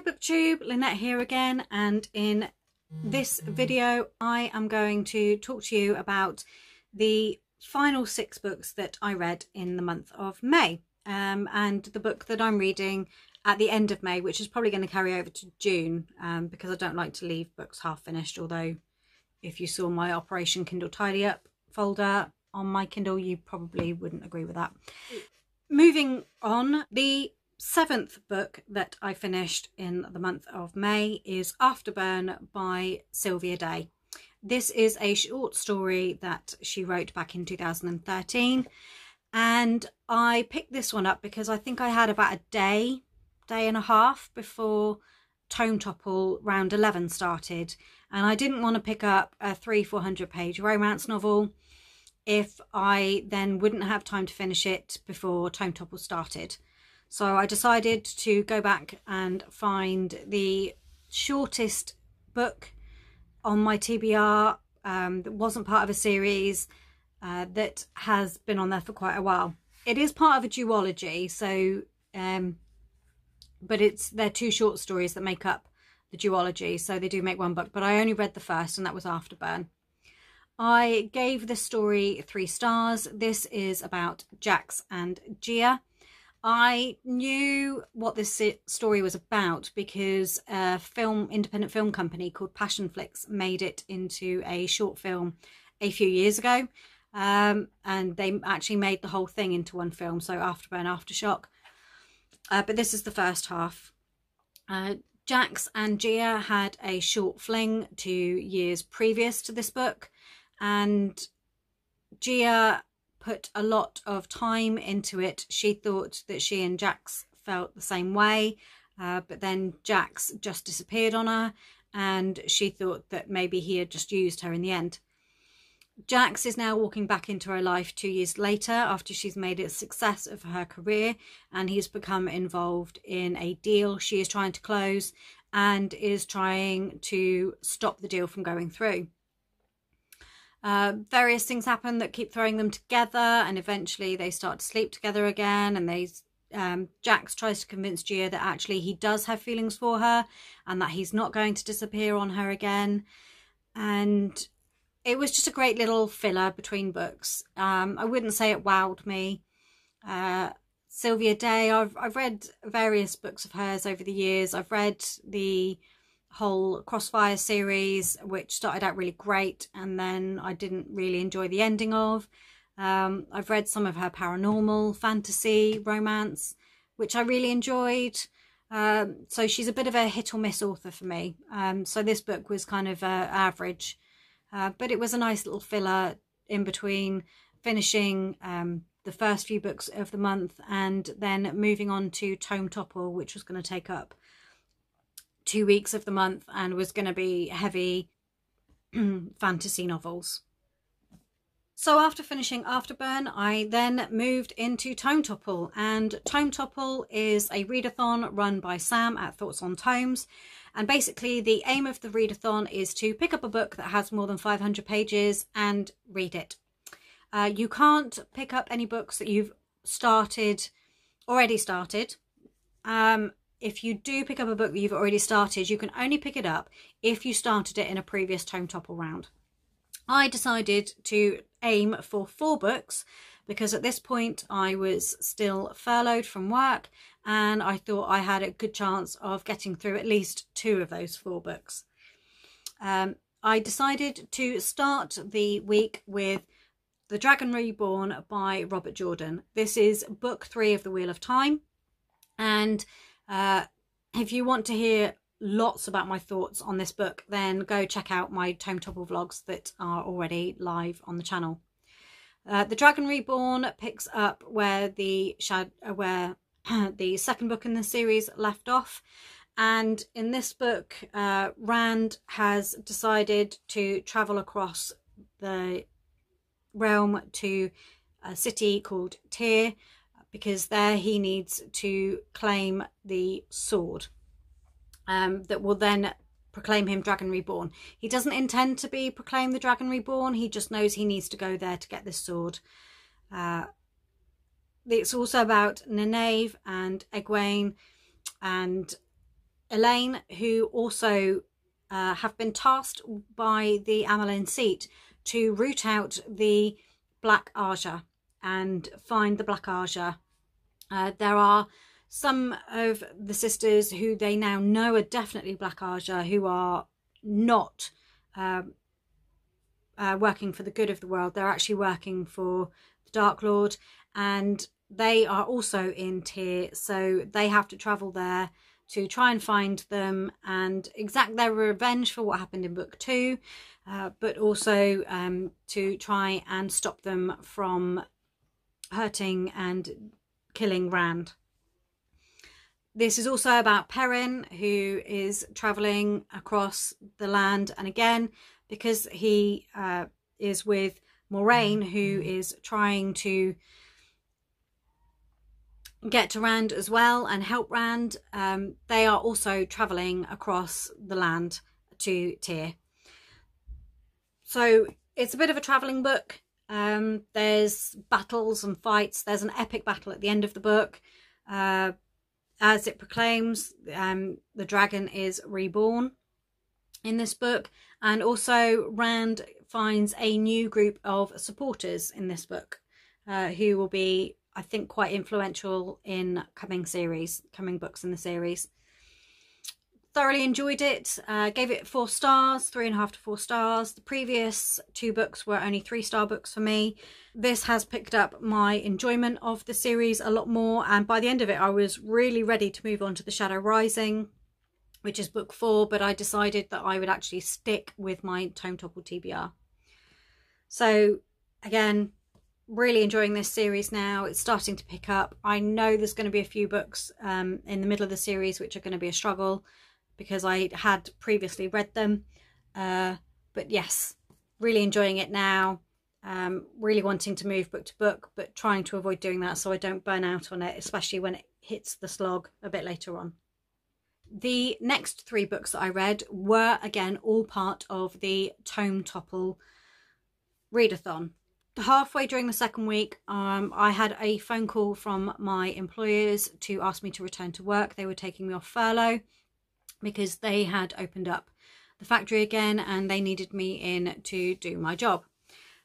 Booktube, Lynnette here again and in this video I am going to talk to you about the final six books that I read in the month of May um, and the book that I'm reading at the end of May which is probably going to carry over to June um, because I don't like to leave books half finished although if you saw my Operation Kindle Tidy Up folder on my Kindle you probably wouldn't agree with that. Moving on, the seventh book that I finished in the month of May is Afterburn by Sylvia Day. This is a short story that she wrote back in 2013 and I picked this one up because I think I had about a day, day and a half before Tome Topple round 11 started and I didn't want to pick up a three, 400 page romance novel if I then wouldn't have time to finish it before Tome Topple started. So I decided to go back and find the shortest book on my TBR um, that wasn't part of a series uh, that has been on there for quite a while. It is part of a duology, so um, but it's they're two short stories that make up the duology, so they do make one book. But I only read the first, and that was Afterburn. I gave this story three stars. This is about Jax and Gia. I knew what this story was about because a film independent film company called Passion Flicks made it into a short film a few years ago. Um, and they actually made the whole thing into one film, so Afterburn, Aftershock. Uh, but this is the first half. Uh, Jax and Gia had a short fling two years previous to this book, and Gia put a lot of time into it. She thought that she and Jax felt the same way, uh, but then Jax just disappeared on her and she thought that maybe he had just used her in the end. Jax is now walking back into her life two years later after she's made a success of her career and he's become involved in a deal she is trying to close and is trying to stop the deal from going through. Uh, various things happen that keep throwing them together and eventually they start to sleep together again and they um, Jax tries to convince Gia that actually he does have feelings for her and that he's not going to disappear on her again. And it was just a great little filler between books. Um, I wouldn't say it wowed me. Uh, Sylvia Day I've, I've read various books of hers over the years. I've read the whole Crossfire series, which started out really great and then I didn't really enjoy the ending of. Um, I've read some of her paranormal fantasy romance, which I really enjoyed. Um, so she's a bit of a hit or miss author for me. Um, so this book was kind of uh, average, uh, but it was a nice little filler in between finishing um, the first few books of the month and then moving on to Tome Topple, which was going to take up two weeks of the month and was going to be heavy fantasy novels. So after finishing Afterburn, I then moved into Tome Topple and Tome Topple is a readathon run by Sam at Thoughts on Tomes. And basically the aim of the readathon is to pick up a book that has more than 500 pages and read it. Uh, you can't pick up any books that you've started, already started. Um, if you do pick up a book that you've already started, you can only pick it up if you started it in a previous Tome Topple round. I decided to aim for four books because at this point I was still furloughed from work and I thought I had a good chance of getting through at least two of those four books. Um, I decided to start the week with The Dragon Reborn by Robert Jordan. This is book three of The Wheel of Time and uh, if you want to hear lots about my thoughts on this book, then go check out my Tome Topple vlogs that are already live on the channel. Uh, the Dragon Reborn picks up where the uh, where the second book in the series left off. And in this book, uh, Rand has decided to travel across the realm to a city called Tear, because there he needs to claim the sword um, that will then proclaim him Dragon Reborn. He doesn't intend to be proclaimed the Dragon Reborn. He just knows he needs to go there to get this sword. Uh, it's also about Nynaeve and Egwene and Elayne, who also uh, have been tasked by the Amyrlin seat to root out the Black Ajah and find the Black Ajah. Uh, there are some of the sisters who they now know are definitely Black Ajah who are not um, uh, working for the good of the world. They're actually working for the Dark Lord and they are also in Tear, so they have to travel there to try and find them and exact their revenge for what happened in book two, uh, but also um, to try and stop them from hurting and killing Rand. This is also about Perrin, who is travelling across the land, and again, because he uh, is with Moiraine, who is trying to get to Rand as well and help Rand. Um, they are also travelling across the land to Tear. So it's a bit of a travelling book. Um, there's battles and fights. There's an epic battle at the end of the book. Uh, as it proclaims, um, the dragon is reborn in this book. And also Rand finds a new group of supporters in this book uh, who will be I think quite influential in coming series, coming books in the series. Thoroughly enjoyed it, uh, gave it four stars, three and a half to four stars. The previous two books were only three star books for me. This has picked up my enjoyment of the series a lot more and by the end of it I was really ready to move on to The Shadow Rising which is book four, but I decided that I would actually stick with my Tome Topple TBR. So again, really enjoying this series now. It's starting to pick up. I know there's going to be a few books um, in the middle of the series which are going to be a struggle because I had previously read them. Uh, but yes, really enjoying it now. Um, really wanting to move book to book, but trying to avoid doing that so I don't burn out on it, especially when it hits the slog a bit later on. The next three books that I read were, again, all part of the Tome Topple readathon halfway during the second week, um, I had a phone call from my employers to ask me to return to work. They were taking me off furlough because they had opened up the factory again and they needed me in to do my job.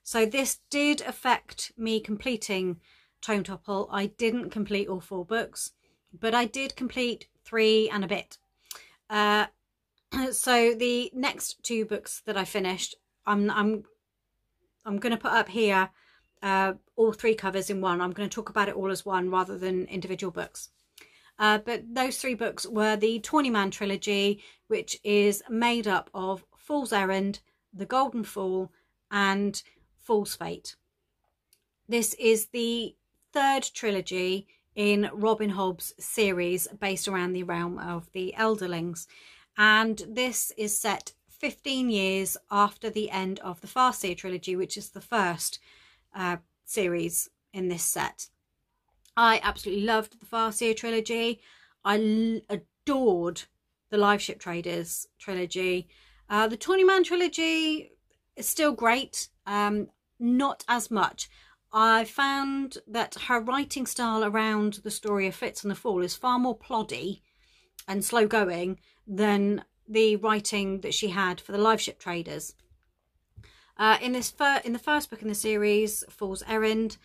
So this did affect me completing Tome Topple. I didn't complete all four books, but I did complete three and a bit. Uh, so the next two books that I finished, I'm, I'm I'm going to put up here uh, all three covers in one. I'm going to talk about it all as one rather than individual books. Uh, but those three books were the Tawny Man trilogy, which is made up of Fool's Errand, The Golden Fool, and Fool's Fate. This is the third trilogy in Robin Hobb's series based around the realm of the Elderlings. And this is set 15 years after the end of the Farseer trilogy, which is the first uh, series in this set. I absolutely loved the Farseer trilogy. I adored the Liveship Traders trilogy. Uh, the Tawny Man trilogy is still great, um, not as much. I found that her writing style around the story of Fitz and the Fool is far more ploddy and slow going than the writing that she had for the liveship traders. Uh, in this in the first book in the series, Fool's Errand,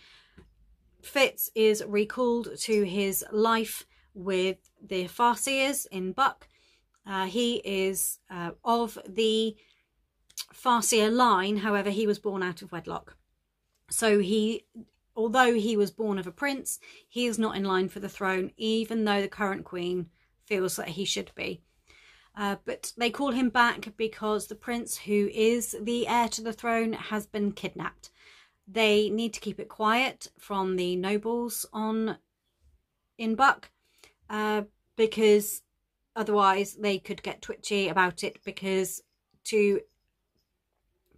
Fitz is recalled to his life with the Farseers in Buck. Uh, he is uh, of the Farseer line, however, he was born out of wedlock. So he, although he was born of a prince, he is not in line for the throne, even though the current queen feels that he should be. Uh, but they call him back because the prince, who is the heir to the throne, has been kidnapped. They need to keep it quiet from the nobles on in Buck uh, because otherwise they could get twitchy about it because to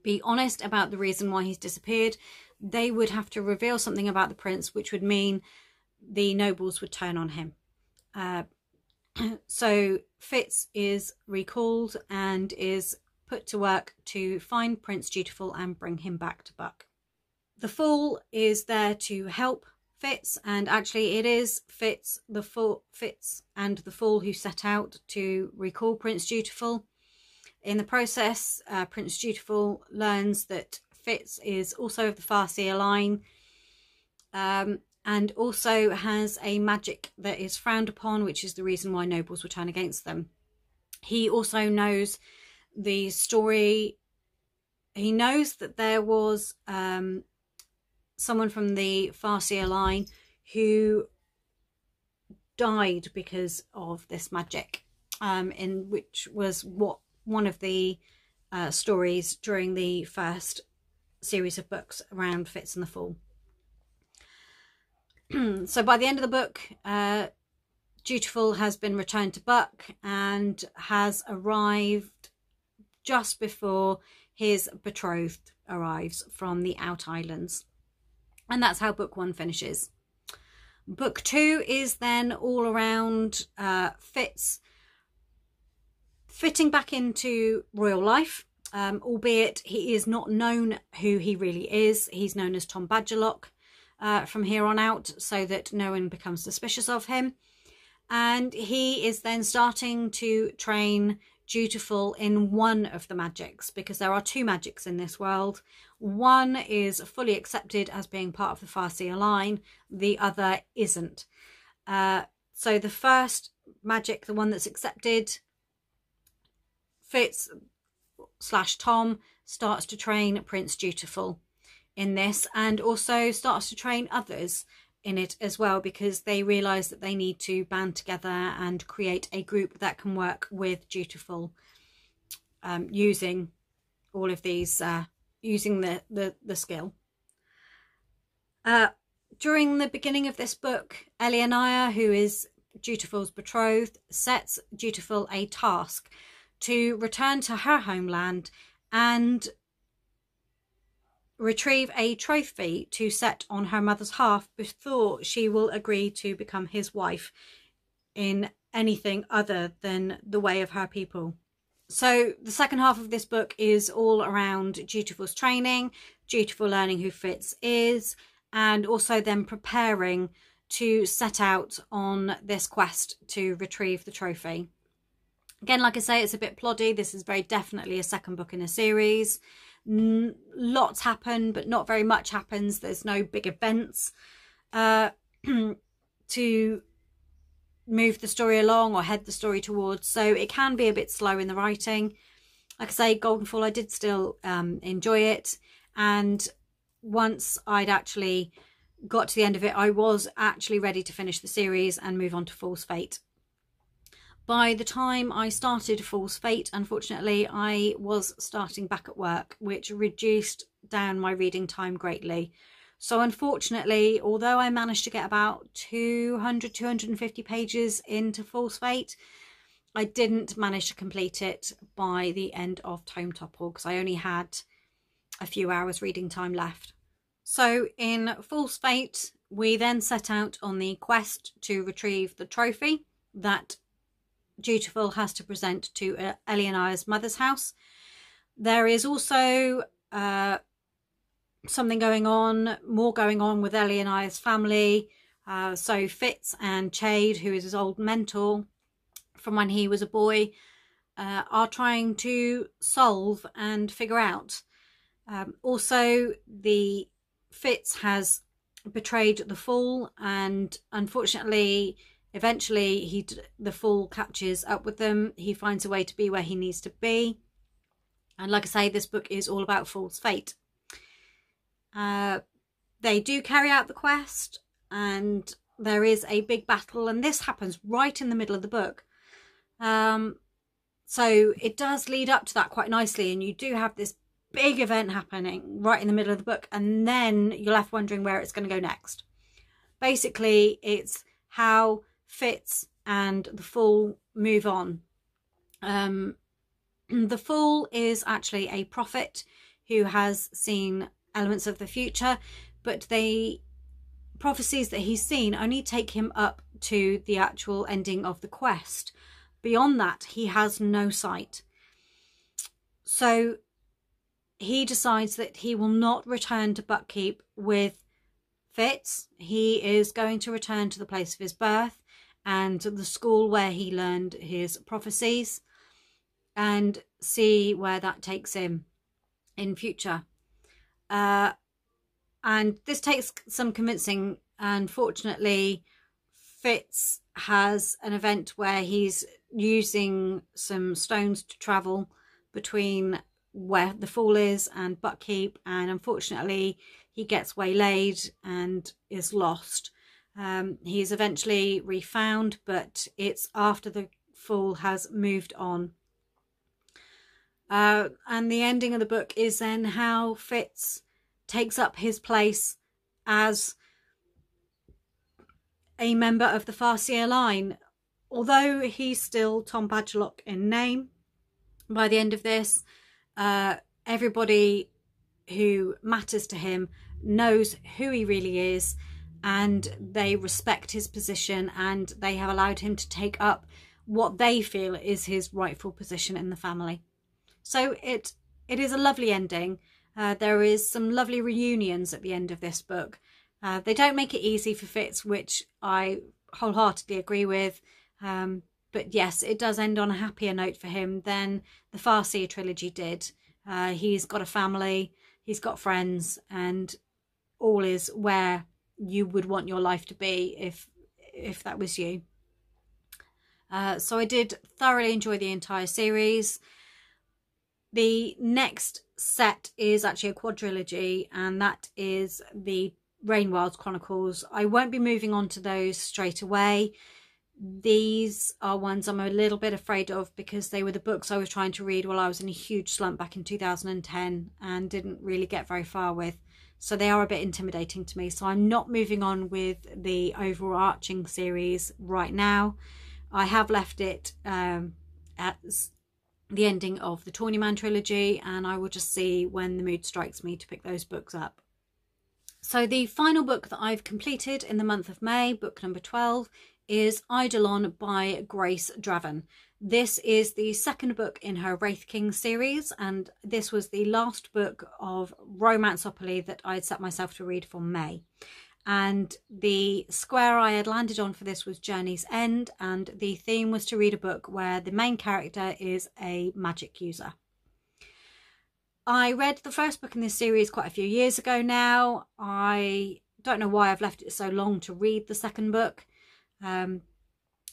be honest about the reason why he's disappeared, they would have to reveal something about the prince, which would mean the nobles would turn on him. Uh, so Fitz is recalled and is put to work to find Prince Dutiful and bring him back to Buck. The Fool is there to help Fitz, and actually it is Fitz the Fool, Fitz and the Fool who set out to recall Prince Dutiful. In the process, uh, Prince Dutiful learns that Fitz is also of the Farseer line um, and also has a magic that is frowned upon, which is the reason why nobles would turn against them. He also knows the story. He knows that there was um, someone from the Farseer line who died because of this magic, um, in which was what one of the uh, stories during the first series of books around Fitz and the Fool. so by the end of the book, uh, Dutiful has been returned to Buck and has arrived just before his betrothed arrives from the Out Islands. And that's how book one finishes. Book two is then all around uh, Fitz fitting back into royal life, um, albeit he is not known who he really is. He's known as Tom Badgerlock uh, from here on out so that no one becomes suspicious of him. And he is then starting to train dutiful in one of the magics because there are two magics in this world. One is fully accepted as being part of the Farseer line, the other isn't. Uh, so the first magic, the one that's accepted, Fitz slash Tom starts to train Prince Dutiful in this and also starts to train others in it as well because they realise that they need to band together and create a group that can work with Dutiful um, using all of these, uh, using the, the, the skill. Uh, during the beginning of this book, Elliania, who is Dutiful's betrothed, sets Dutiful a task to return to her homeland and retrieve a trophy to set on her mother's hearth before she will agree to become his wife in anything other than the way of her people. So the second half of this book is all around Dutiful's training, Dutiful learning who Fitz is, and also then preparing to set out on this quest to retrieve the trophy. Again, like I say, it's a bit ploddy. This is very definitely a second book in a series lots happen, but not very much happens. There's no big events uh, to move the story along or head the story towards. So it can be a bit slow in the writing. Like I say, Golden Fool, I did still um, enjoy it. And once I'd actually got to the end of it, I was actually ready to finish the series and move on to Fool's Fate. By the time I started Fool's Fate, unfortunately, I was starting back at work, which reduced down my reading time greatly. So unfortunately, although I managed to get about 200, 250 pages into Fool's Fate, I didn't manage to complete it by the end of Tome Topple because I only had a few hours reading time left. So in Fool's Fate, we then set out on the quest to retrieve the trophy that Dutiful has to present to uh, Elliania's mother's house. There is also uh, something going on, more going on with Elliania's family. Uh, so Fitz and Chade, who is his old mentor from when he was a boy, uh, are trying to solve and figure out. Um, also, the Fitz has betrayed the Fool and unfortunately Eventually, he the fool catches up with them. He finds a way to be where he needs to be. And like I say, this book is all about Fool's fate. Uh, they do carry out the quest and there is a big battle and this happens right in the middle of the book. Um, so it does lead up to that quite nicely and you do have this big event happening right in the middle of the book and then you're left wondering where it's going to go next. Basically, it's how Fitz and the Fool move on. Um, the Fool is actually a prophet who has seen elements of the future, but the prophecies that he's seen only take him up to the actual ending of the quest. Beyond that, he has no sight. So he decides that he will not return to Buckkeep with Fitz. He is going to return to the place of his birth and the school where he learned his prophecies and see where that takes him in future. Uh, and this takes some convincing. and fortunately Fitz has an event where he's using some stones to travel between where the fool is and Buckkeep, and unfortunately, he gets waylaid and is lost. Um, is eventually refound, but it's after the fool has moved on. Uh, and the ending of the book is then how Fitz takes up his place as a member of the Farseer line. Although he's still Tom Badgerlock in name, by the end of this, uh, everybody who matters to him knows who he really is and they respect his position and they have allowed him to take up what they feel is his rightful position in the family. So it it is a lovely ending. Uh, there is some lovely reunions at the end of this book. Uh, they don't make it easy for Fitz, which I wholeheartedly agree with. Um, but yes, it does end on a happier note for him than the Farseer trilogy did. Uh, he's got a family, he's got friends, and all is where you would want your life to be if if that was you. Uh, so I did thoroughly enjoy the entire series. The next set is actually a quadrilogy, and that is the Rain Rainwilds Chronicles. I won't be moving on to those straight away. These are ones I'm a little bit afraid of because they were the books I was trying to read while I was in a huge slump back in 2010 and didn't really get very far with. So they are a bit intimidating to me. So I'm not moving on with the overarching series right now. I have left it um, at the ending of the Tawny Man trilogy and I will just see when the mood strikes me to pick those books up. So the final book that I've completed in the month of May, book number 12, is Eidolon by Grace Draven. This is the second book in her Wraith King series, and this was the last book of Romanceopoly that I'd set myself to read for May. And the square I had landed on for this was Journey's End, and the theme was to read a book where the main character is a magic user. I read the first book in this series quite a few years ago now. I don't know why I've left it so long to read the second book. Um,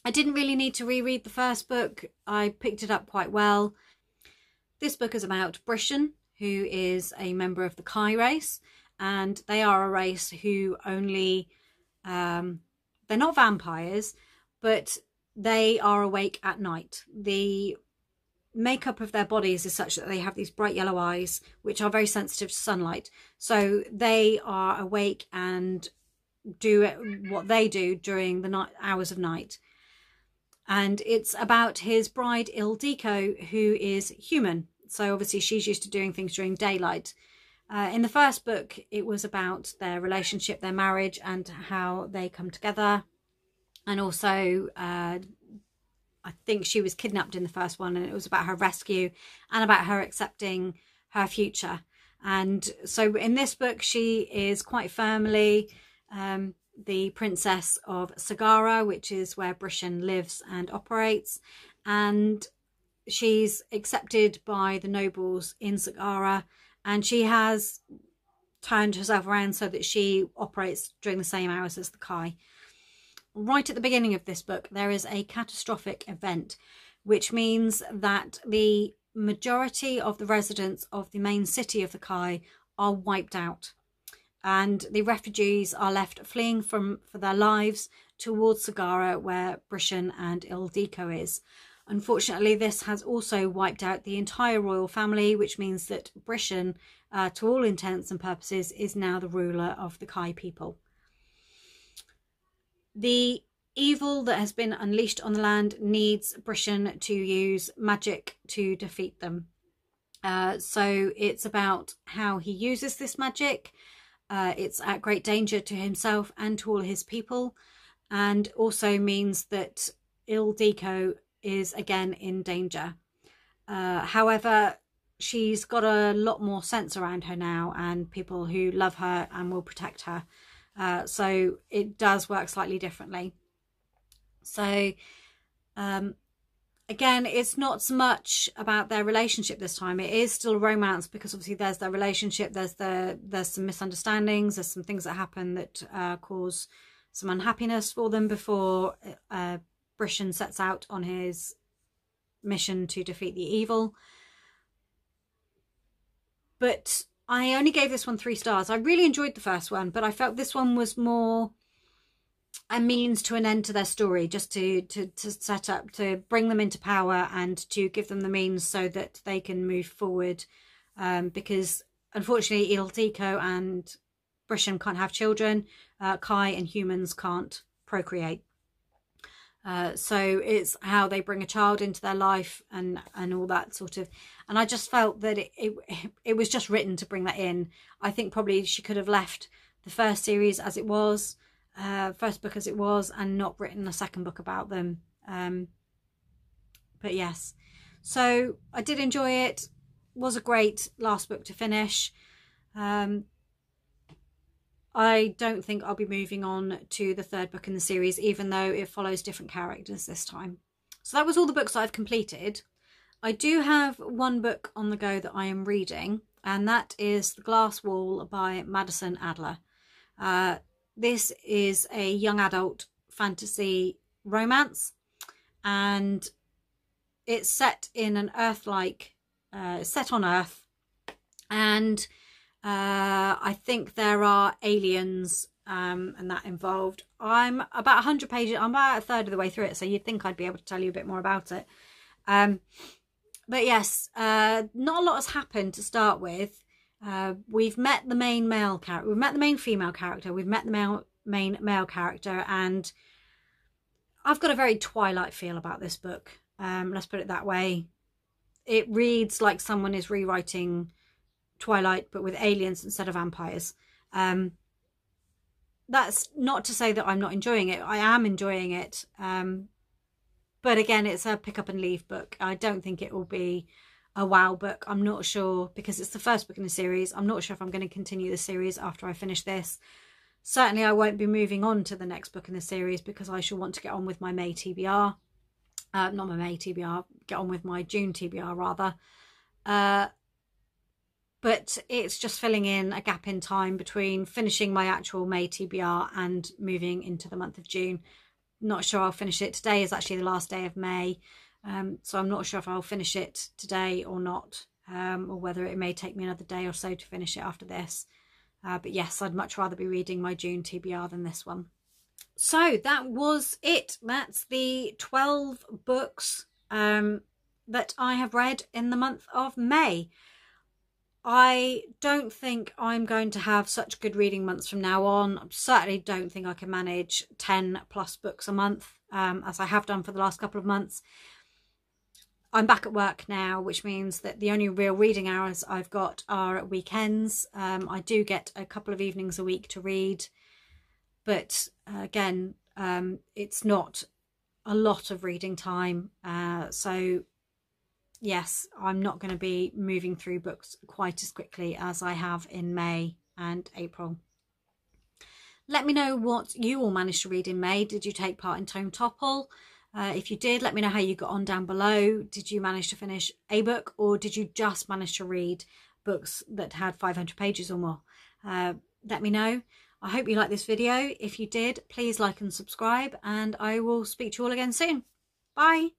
I didn't really need to reread the first book. I picked it up quite well. This book is about Brishen, who is a member of the Kai race, and they are a race who only, um, they're not vampires, but they are awake at night. The makeup of their bodies is such that they have these bright yellow eyes, which are very sensitive to sunlight. So they are awake and do what they do during the night hours of night and it's about his bride Ildiko, who is human. So obviously she's used to doing things during daylight. Uh, in the first book, it was about their relationship, their marriage, and how they come together. And also, uh, I think she was kidnapped in the first one, and it was about her rescue and about her accepting her future. And so in this book, she is quite firmly um, the Princess of Saggara, which is where Brishen lives and operates. And she's accepted by the nobles in Saggara and she has turned herself around so that she operates during the same hours as the Kai. Right at the beginning of this book, there is a catastrophic event, which means that the majority of the residents of the main city of the Kai are wiped out and the refugees are left fleeing from for their lives towards Saggara where Brishen and Ildiko is. Unfortunately, this has also wiped out the entire royal family, which means that Brishen, uh, to all intents and purposes, is now the ruler of the Kai people. The evil that has been unleashed on the land needs Brishen to use magic to defeat them. Uh, so it's about how he uses this magic, uh, it's at great danger to himself and to all his people, and also means that Ildiko is again in danger. Uh, however, she's got a lot more sense around her now, and people who love her and will protect her. Uh, so it does work slightly differently. So um, again, it's not so much about their relationship this time. It is still romance because obviously there's their relationship. There's the there's some misunderstandings. There's some things that happen that uh, cause some unhappiness for them before uh, Brishen sets out on his mission to defeat the evil. But I only gave this one three stars. I really enjoyed the first one, but I felt this one was more a means to an end to their story, just to, to, to set up, to bring them into power and to give them the means so that they can move forward. Um, because unfortunately, Ildiko and Brishen can't have children. Uh, Kai and humans can't procreate. Uh, so it's how they bring a child into their life and and all that sort of and i just felt that it, it it was just written to bring that in i think probably she could have left the first series as it was uh, first book as it was and not written a second book about them um, but yes so i did enjoy it was a great last book to finish um, I don't think I'll be moving on to the third book in the series, even though it follows different characters this time. So that was all the books I've completed. I do have one book on the go that I am reading, and that is The Glass Wall by Madison Adler. Uh, this is a young adult fantasy romance, and it's set in an Earth-like, uh, set on Earth, and uh, I think there are aliens um, and that involved. I'm about 100 pages, I'm about a third of the way through it, so you'd think I'd be able to tell you a bit more about it. Um, but yes, uh, not a lot has happened to start with. Uh, we've met the main male character, we've met the main female character, we've met the male, main male character, and I've got a very Twilight feel about this book. Um, let's put it that way. It reads like someone is rewriting Twilight, but with aliens instead of vampires. Um, that's not to say that I'm not enjoying it. I am enjoying it. Um, but again, it's a pick up and leave book. I don't think it will be a wow book. I'm not sure because it's the first book in the series. I'm not sure if I'm going to continue the series after I finish this. Certainly, I won't be moving on to the next book in the series because I shall want to get on with my May TBR. Uh, not my May TBR, get on with my June TBR rather. Uh, but it's just filling in a gap in time between finishing my actual May TBR and moving into the month of June. Not sure I'll finish it. Today is actually the last day of May, um, so I'm not sure if I'll finish it today or not, um, or whether it may take me another day or so to finish it after this. Uh, but yes, I'd much rather be reading my June TBR than this one. So that was it. That's the 12 books um, that I have read in the month of May. I don't think I'm going to have such good reading months from now on. I certainly don't think I can manage 10 plus books a month um, as I have done for the last couple of months. I'm back at work now, which means that the only real reading hours I've got are at weekends. Um, I do get a couple of evenings a week to read, but uh, again, um, it's not a lot of reading time. Uh, so yes, I'm not going to be moving through books quite as quickly as I have in May and April. Let me know what you all managed to read in May. Did you take part in Tome Topple? Uh, if you did, let me know how you got on down below. Did you manage to finish a book or did you just manage to read books that had 500 pages or more? Uh, let me know. I hope you liked this video. If you did, please like and subscribe and I will speak to you all again soon. Bye.